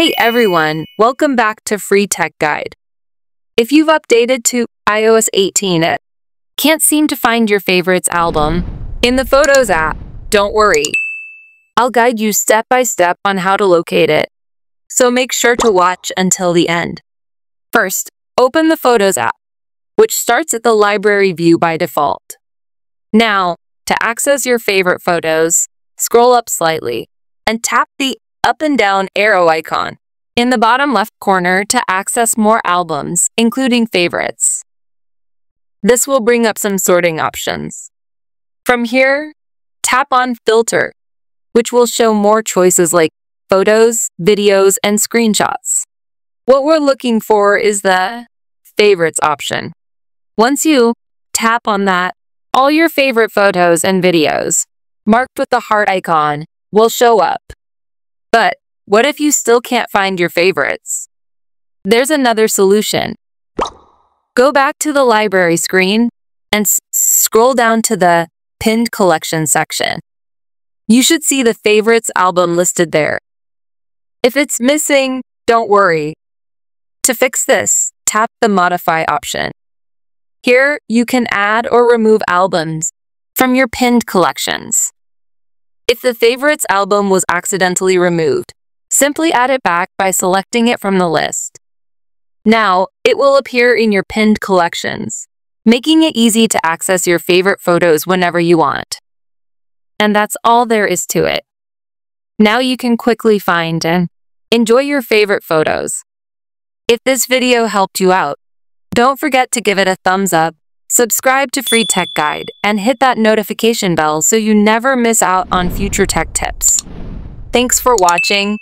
Hey everyone, welcome back to Free Tech Guide. If you've updated to iOS 18 it can't seem to find your favorites album in the Photos app, don't worry. I'll guide you step by step on how to locate it, so make sure to watch until the end. First, open the Photos app, which starts at the library view by default. Now, to access your favorite photos, scroll up slightly and tap the up and down arrow icon in the bottom left corner to access more albums, including favorites. This will bring up some sorting options. From here, tap on Filter, which will show more choices like photos, videos, and screenshots. What we're looking for is the Favorites option. Once you tap on that, all your favorite photos and videos, marked with the heart icon, will show up. But what if you still can't find your favorites? There's another solution. Go back to the library screen and scroll down to the Pinned Collection section. You should see the Favorites album listed there. If it's missing, don't worry. To fix this, tap the Modify option. Here, you can add or remove albums from your pinned collections. If the Favorites album was accidentally removed, simply add it back by selecting it from the list. Now, it will appear in your pinned collections, making it easy to access your favorite photos whenever you want. And that's all there is to it. Now you can quickly find and enjoy your favorite photos. If this video helped you out, don't forget to give it a thumbs up Subscribe to Free Tech Guide and hit that notification bell so you never miss out on future tech tips. Thanks for watching